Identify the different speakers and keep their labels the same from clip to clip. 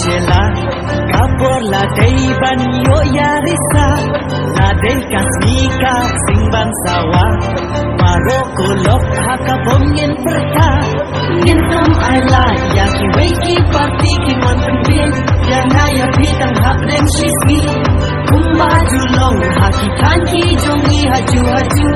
Speaker 1: chela ka por la dei ban yo ya risa la del kasmika sing ban sawa maro kulok haka bom yen perta yen tam ai la ya ki wei ki parti ki man tum bien ya na ya pi tam hak den shis mi kum ba ju long ha ki kan ki jong ni ha ju ha ju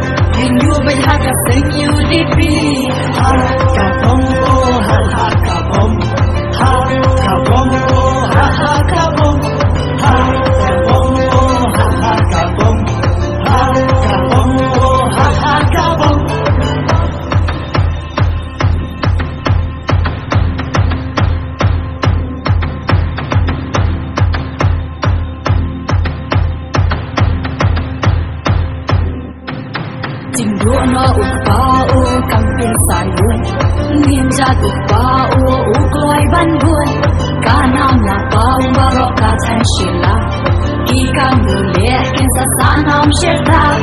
Speaker 2: tình đua nó u pa u cầm tiền xài buồn. Nghiêm ra u pa u u coi ban buồn ca nam là pa u ba ro cả thành xì la kỳ cả người lệ kiến sa sa nam sẽ ta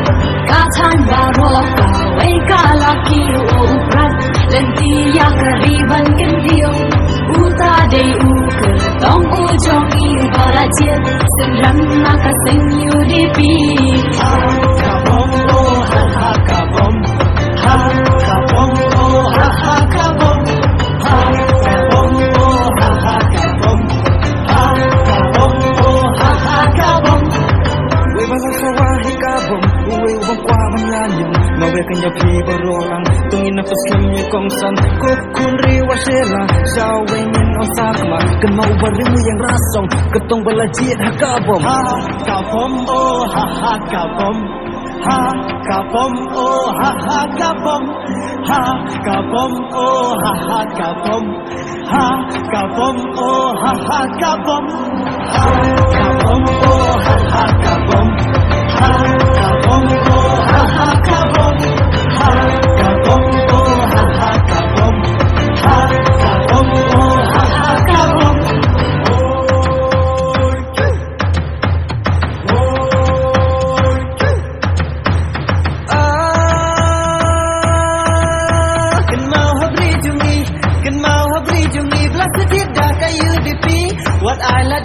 Speaker 2: ca thành ba ro ca way cả là kỳ u prat lên ti ya cả ri ban kiến tiêu u ta đây u cờ, tông u trong yêu ba la chia. Sinh rắn na cả sinh yêu đi pi
Speaker 3: rolan Tungin ako sa inyo kong san Kukun riwa sila Siyaway min ang sakma Kanaw bari mo yung rasong Katong balajit hakabom Ha
Speaker 1: kabom oh ha ha kabom Ha kabom oh ha ha kabom Ha kabom oh ha ha kabom Ha kabom oh ha ha kabom Ha kabom oh ha ha kabom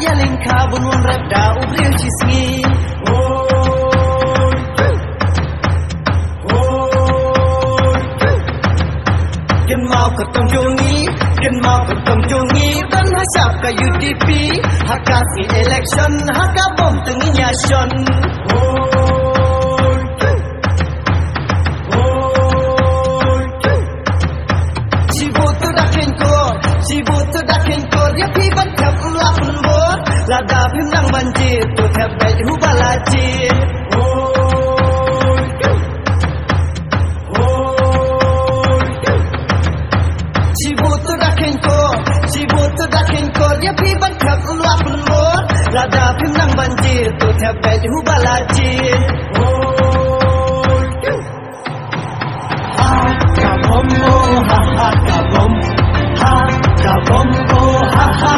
Speaker 1: jelinka bun won rep da u bril ci sni Gen mau ke tong jungi gen mau ke tong jungi dan hasap ka UDP hakasi election hakabom tenginya shon oh. Bed who balaji ha ha kabom ha kabom oh ha ha